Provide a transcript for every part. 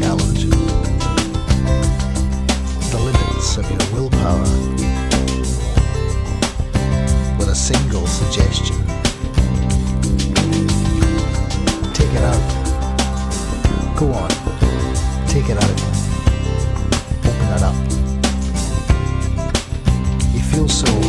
challenge the limits of your willpower with a single suggestion. Take it out. Go on. Take it out. Open it up. You feel so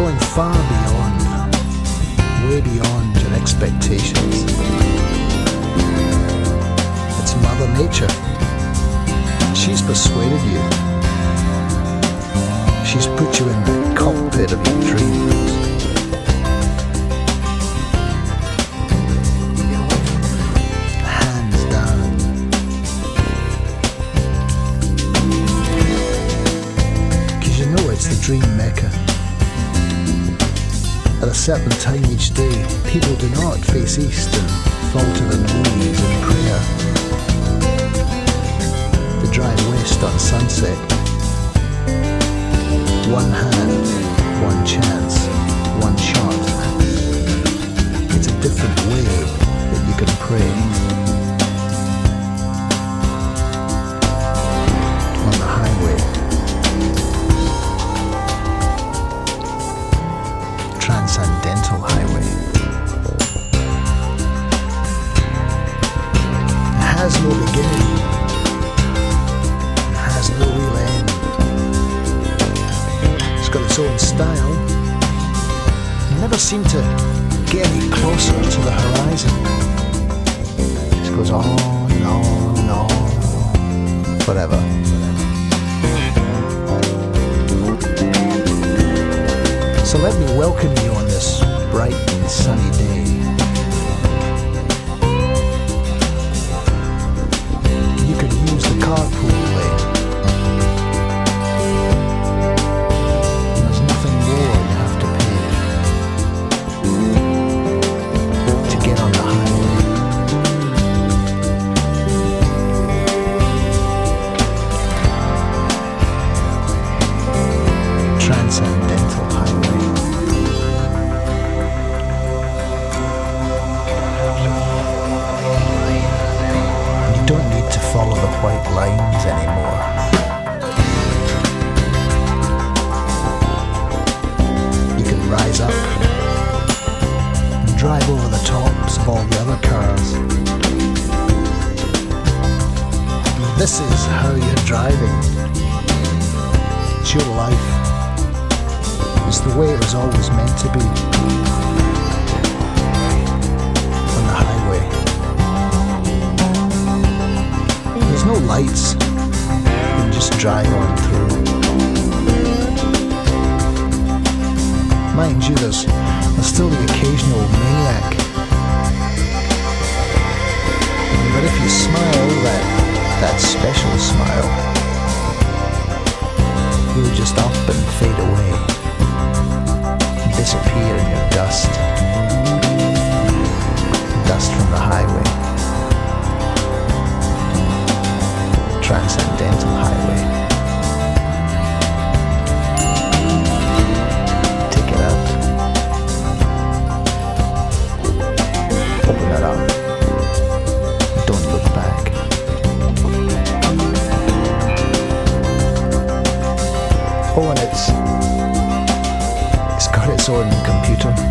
going far beyond, way beyond your expectations. It's Mother Nature. She's persuaded you. She's put you in the cockpit of your dreams. Dream mecca. At a certain time each day, people do not face east and fall to their knees in prayer. They drive west on sunset. One hand, one chance, one shot. Own style. Never seem to get any closer to the horizon. It just goes on and on and on. Forever. So let me welcome you on this bright and sunny day. White lines anymore. You can rise up and drive over the tops of all the other cars. This is how you're driving. It's your life. It's the way it was always meant to be. On the highway. Lights. Can just drive on through. Mind you, there's, there's still the occasional maniac. But if you smile that, that special smile, you'll just up and fade away. Own computer.